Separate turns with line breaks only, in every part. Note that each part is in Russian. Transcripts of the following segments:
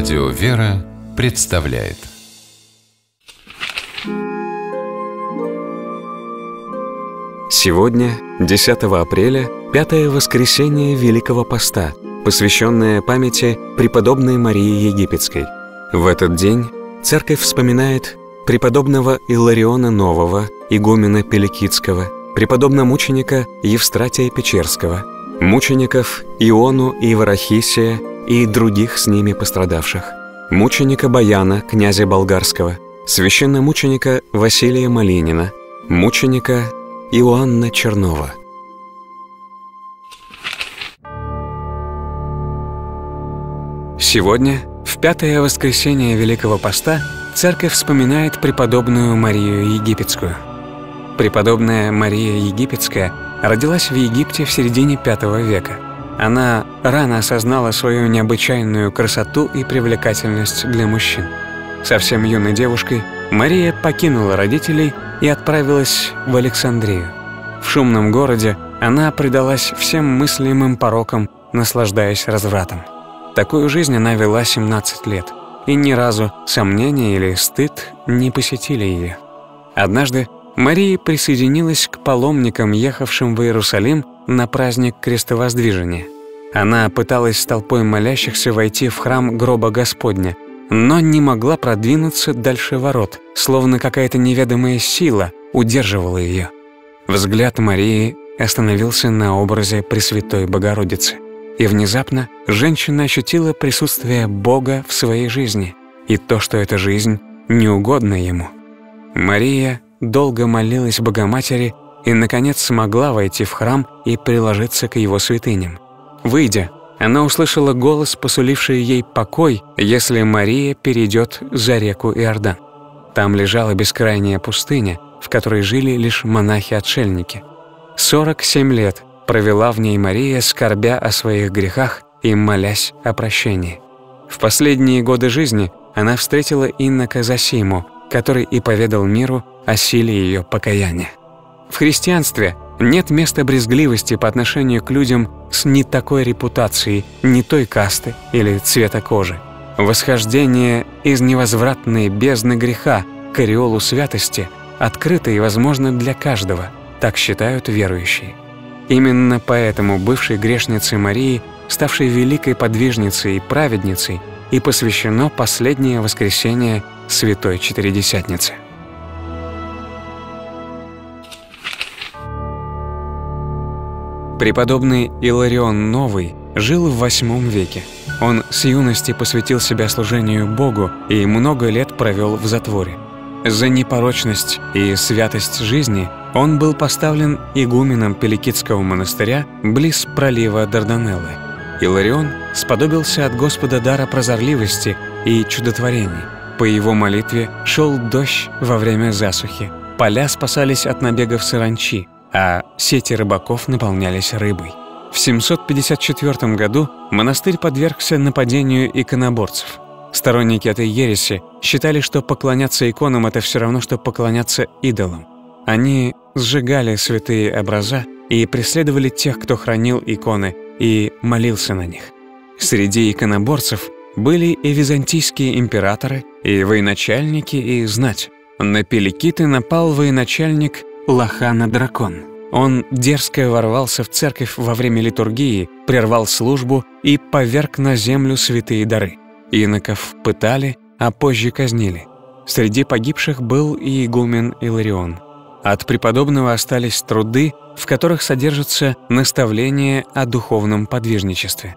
Радио «Вера» представляет
Сегодня, 10 апреля, пятое воскресенье Великого Поста, посвященное памяти преподобной Марии Египетской. В этот день церковь вспоминает преподобного Илариона Нового, игумена Пеликитского, преподобномученика Евстратия Печерского, мучеников Иону и Варахисия и других с ними пострадавших, мученика Баяна, князя Болгарского, священномученика Василия Малинина, мученика Иоанна Чернова. Сегодня, в пятое воскресенье Великого Поста, церковь вспоминает преподобную Марию Египетскую. Преподобная Мария Египетская родилась в Египте в середине V века. Она рано осознала свою необычайную красоту и привлекательность для мужчин. Совсем юной девушкой Мария покинула родителей и отправилась в Александрию. В шумном городе она предалась всем мыслимым порокам, наслаждаясь развратом. Такую жизнь она вела 17 лет, и ни разу сомнения или стыд не посетили ее. Однажды Мария присоединилась к паломникам, ехавшим в Иерусалим на праздник Крестовоздвижения. Она пыталась с толпой молящихся войти в храм гроба Господня, но не могла продвинуться дальше ворот, словно какая-то неведомая сила удерживала ее. Взгляд Марии остановился на образе Пресвятой Богородицы. И внезапно женщина ощутила присутствие Бога в своей жизни и то, что эта жизнь не угодна ему. Мария долго молилась Богоматери и, наконец, смогла войти в храм и приложиться к его святыням. Выйдя, она услышала голос, посуливший ей покой, если Мария перейдет за реку Иордан. Там лежала бескрайняя пустыня, в которой жили лишь монахи-отшельники. 47 лет провела в ней Мария, скорбя о своих грехах и молясь о прощении. В последние годы жизни она встретила Иннока Засиму, который и поведал миру о силе ее покаяния. В христианстве нет места брезгливости по отношению к людям с не такой репутацией, не той касты или цвета кожи. Восхождение из невозвратной бездны греха к ореолу святости открыто и возможно для каждого, так считают верующие. Именно поэтому бывшей грешнице Марии, ставшей великой подвижницей и праведницей, и посвящено последнее воскресенье Святой Четыредесятницы. Преподобный Иларион Новый жил в VIII веке. Он с юности посвятил себя служению Богу и много лет провел в затворе. За непорочность и святость жизни он был поставлен игуменом Пеликитского монастыря близ пролива Дарданеллы. Иларион сподобился от Господа дара прозорливости и чудотворений. По его молитве шел дождь во время засухи, поля спасались от набегов саранчи, а сети рыбаков наполнялись рыбой. В 754 году монастырь подвергся нападению иконоборцев. Сторонники этой ереси считали, что поклоняться иконам — это все равно, что поклоняться идолам. Они сжигали святые образа и преследовали тех, кто хранил иконы и молился на них. Среди иконоборцев были и византийские императоры, и военачальники, и знать. На Пеликиты напал военачальник Лохана-дракон. Он дерзко ворвался в церковь во время литургии, прервал службу и поверг на землю святые дары. Иноков пытали, а позже казнили. Среди погибших был и игумен Иларион. От преподобного остались труды, в которых содержатся наставления о духовном подвижничестве.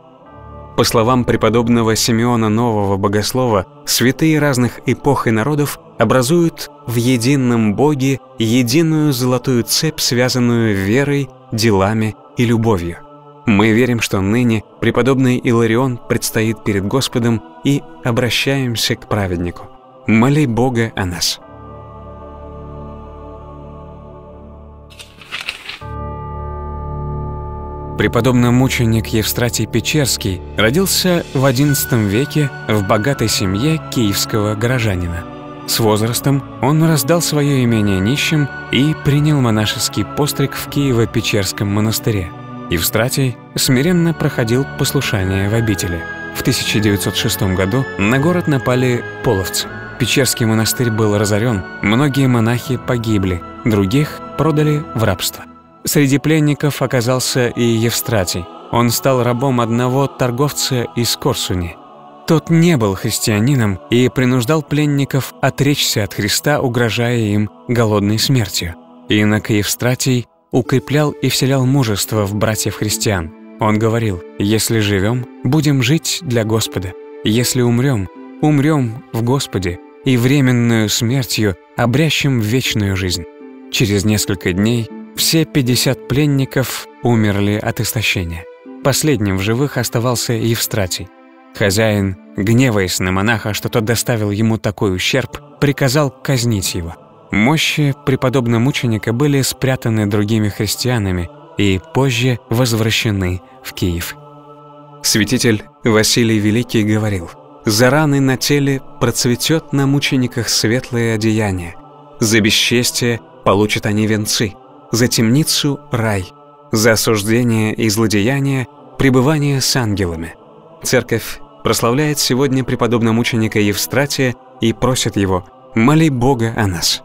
По словам преподобного Симеона Нового Богослова, святые разных эпох и народов образуют в едином Боге единую золотую цепь, связанную верой, делами и любовью. Мы верим, что ныне преподобный Иларион предстоит перед Господом и обращаемся к праведнику. Моли Бога о нас. Преподобный мученик Евстратий Печерский родился в XI веке в богатой семье киевского горожанина. С возрастом он раздал свое имение нищим и принял монашеский постриг в Киево-Печерском монастыре. Евстратий смиренно проходил послушание в обители. в 1906 году на город напали половцы. Печерский монастырь был разорен, многие монахи погибли, других продали в рабство. Среди пленников оказался и Евстратий. Он стал рабом одного торговца из Корсуни. Тот не был христианином и принуждал пленников отречься от Христа, угрожая им голодной смертью. Инок Евстратий укреплял и вселял мужество в братьев-христиан. Он говорил, «Если живем, будем жить для Господа. Если умрем, умрем в Господе и временную смертью обрящем вечную жизнь». Через несколько дней все 50 пленников умерли от истощения. Последним в живых оставался Евстратий. Хозяин, гневаясь на монаха, что тот доставил ему такой ущерб, приказал казнить его. Мощи преподобного мученика были спрятаны другими христианами и позже возвращены в Киев. Святитель Василий Великий говорил, «За раны на теле процветет на мучениках светлое одеяние, за бесчестие получат они венцы, за темницу – рай, за осуждение и злодеяние – пребывание с ангелами». Церковь прославляет сегодня преподобного мученика Евстратия и просит его «Моли Бога о нас».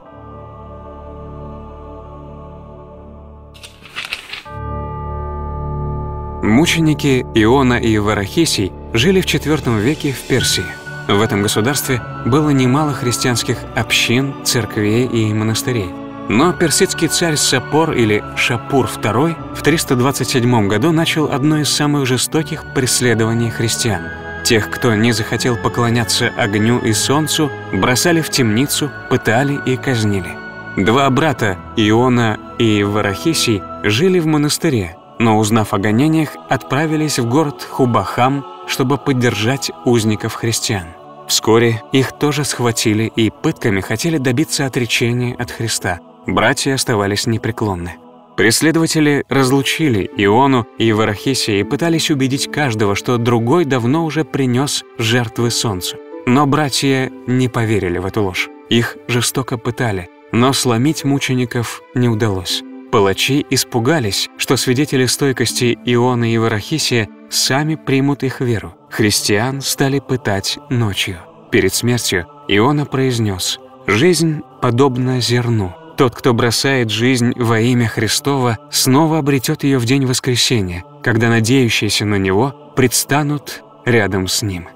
Мученики Иона и Варахисий жили в IV веке в Персии. В этом государстве было немало христианских общин, церквей и монастырей. Но персидский царь Сапор или Шапур II в 327 году начал одно из самых жестоких преследований христиан. Тех, кто не захотел поклоняться огню и солнцу, бросали в темницу, пытали и казнили. Два брата, Иона и Варахисий, жили в монастыре, но, узнав о гонениях, отправились в город Хубахам, чтобы поддержать узников христиан. Вскоре их тоже схватили и пытками хотели добиться отречения от Христа. Братья оставались непреклонны. Преследователи разлучили Иону и Варахисия и пытались убедить каждого, что другой давно уже принес жертвы солнцу. Но братья не поверили в эту ложь. Их жестоко пытали, но сломить мучеников не удалось. Палачи испугались, что свидетели стойкости Иона и Варахисия сами примут их веру. Христиан стали пытать ночью. Перед смертью Иона произнес «Жизнь подобна зерну. Тот, кто бросает жизнь во имя Христова, снова обретет ее в день воскресения, когда надеющиеся на Него предстанут рядом с Ним».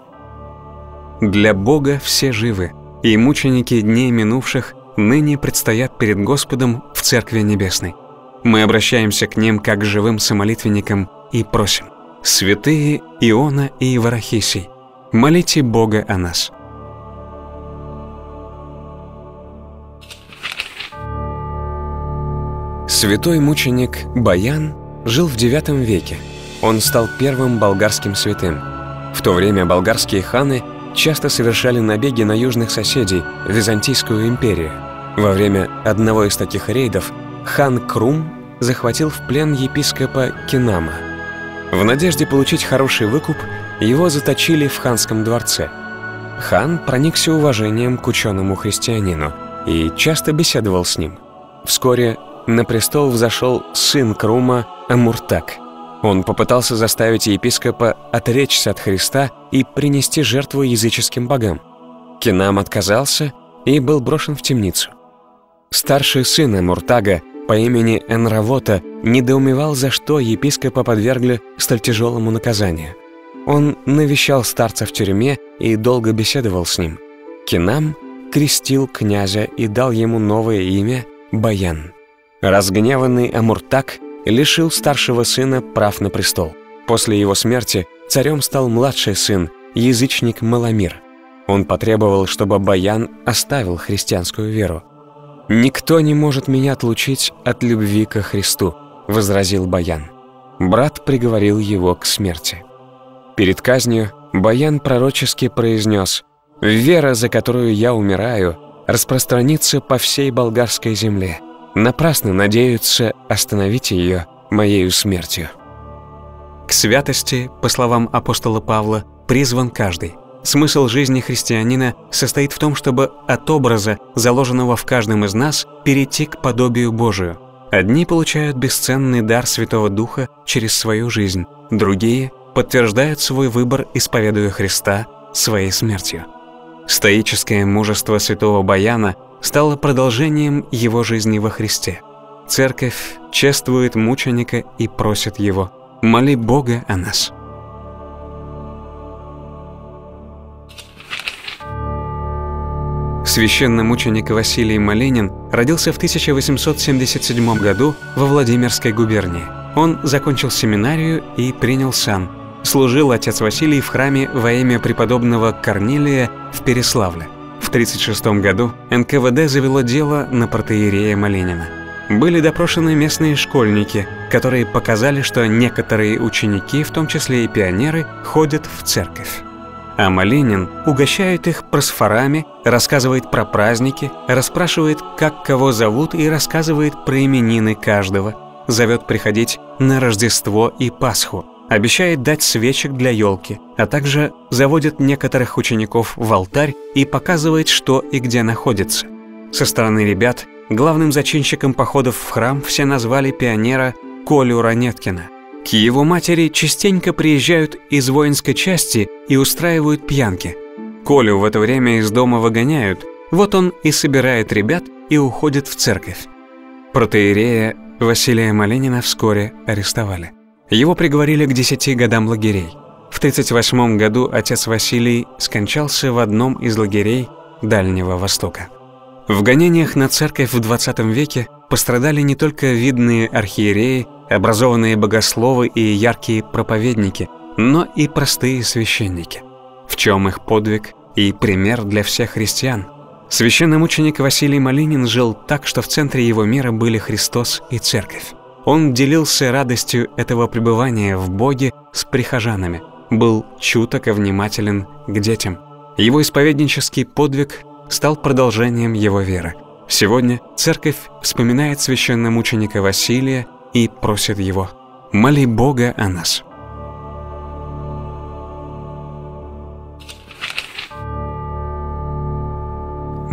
Для Бога все живы, и мученики дней минувших ныне предстоят перед Господом в Церкви Небесной. Мы обращаемся к ним как к живым самолитвенникам и просим, «Святые Иона и Варахисий, молите Бога о нас». Святой мученик Баян жил в IX веке. Он стал первым болгарским святым. В то время болгарские ханы часто совершали набеги на южных соседей, Византийскую империю. Во время одного из таких рейдов хан Крум захватил в плен епископа Кинама. В надежде получить хороший выкуп, его заточили в ханском дворце. Хан проникся уважением к ученому христианину и часто беседовал с ним. Вскоре на престол взошел сын Крума Амуртак. Он попытался заставить епископа отречься от Христа и принести жертву языческим богам. Кинам отказался и был брошен в темницу. Старший сын Амуртага по имени Энравота недоумевал, за что епископа подвергли столь тяжелому наказанию. Он навещал старца в тюрьме и долго беседовал с ним. Кинам крестил князя и дал ему новое имя Баян. Разгневанный Амуртак лишил старшего сына прав на престол. После его смерти царем стал младший сын, язычник Маламир. Он потребовал, чтобы Баян оставил христианскую веру. «Никто не может меня отлучить от любви ко Христу», — возразил Баян. Брат приговорил его к смерти. Перед казнью Баян пророчески произнес «Вера, за которую я умираю, распространится по всей болгарской земле. Напрасно надеются остановить ее моею смертью». К святости, по словам апостола Павла, призван каждый. Смысл жизни христианина состоит в том, чтобы от образа, заложенного в каждом из нас, перейти к подобию Божию. Одни получают бесценный дар Святого Духа через свою жизнь, другие подтверждают свой выбор, исповедуя Христа своей смертью. Стоическое мужество святого Баяна стало продолжением его жизни во Христе. Церковь чествует мученика и просит его «Моли Бога о нас». Священномученик Василий Малинин родился в 1877 году во Владимирской губернии. Он закончил семинарию и принял сан. Служил отец Василий в храме во имя преподобного Корнилия в Переславле. В 1936 году НКВД завело дело на протеерея Малинина. Были допрошены местные школьники, которые показали, что некоторые ученики, в том числе и пионеры, ходят в церковь. А Малинин угощает их просфорами, рассказывает про праздники, расспрашивает, как кого зовут и рассказывает про именины каждого, зовет приходить на Рождество и Пасху, обещает дать свечек для елки, а также заводит некоторых учеников в алтарь и показывает, что и где находится. Со стороны ребят главным зачинщиком походов в храм все назвали пионера Колю Ранеткина – к его матери частенько приезжают из воинской части и устраивают пьянки. Колю в это время из дома выгоняют, вот он и собирает ребят и уходит в церковь. Протеерея Василия Маленина вскоре арестовали. Его приговорили к 10 годам лагерей. В 1938 году отец Василий скончался в одном из лагерей Дальнего Востока. В гонениях на церковь в 20 веке пострадали не только видные архиереи, образованные богословы и яркие проповедники, но и простые священники. В чем их подвиг и пример для всех христиан? Священномученик Василий Малинин жил так, что в центре его мира были Христос и Церковь. Он делился радостью этого пребывания в Боге с прихожанами, был чуток и внимателен к детям. Его исповеднический подвиг стал продолжением его веры. Сегодня церковь вспоминает священномученика Василия и просит его «Моли Бога о нас».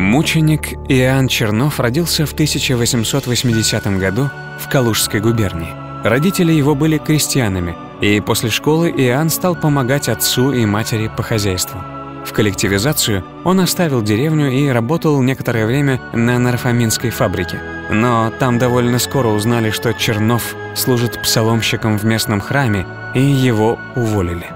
Мученик Иоанн Чернов родился в 1880 году в Калужской губернии. Родители его были крестьянами, и после школы Иоанн стал помогать отцу и матери по хозяйству. В коллективизацию он оставил деревню и работал некоторое время на нарфаминской фабрике. Но там довольно скоро узнали, что Чернов служит псаломщиком в местном храме, и его уволили.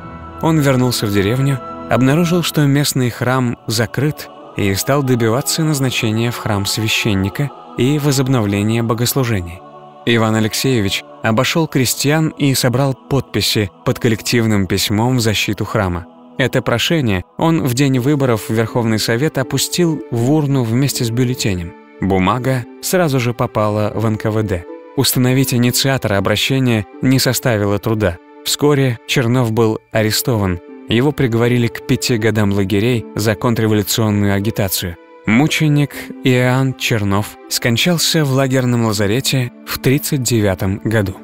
Он вернулся в деревню, обнаружил, что местный храм закрыт, и стал добиваться назначения в храм священника и возобновления богослужений. Иван Алексеевич обошел крестьян и собрал подписи под коллективным письмом в защиту храма. Это прошение он в день выборов в Верховный Совет опустил в урну вместе с бюллетенем. Бумага сразу же попала в НКВД. Установить инициатора обращения не составило труда. Вскоре Чернов был арестован. Его приговорили к пяти годам лагерей за контрреволюционную агитацию. Мученик Иоанн Чернов скончался в лагерном лазарете в 1939 году.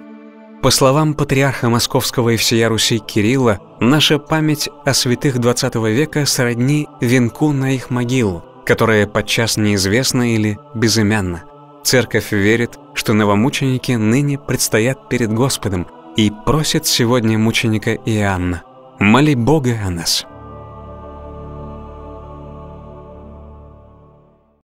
По словам патриарха Московского и всея Руси Кирилла, наша память о святых XX века сродни венку на их могилу, которая подчас неизвестна или безымянна. Церковь верит, что новомученики ныне предстоят перед Господом и просит сегодня мученика Иоанна «Моли Бога о нас».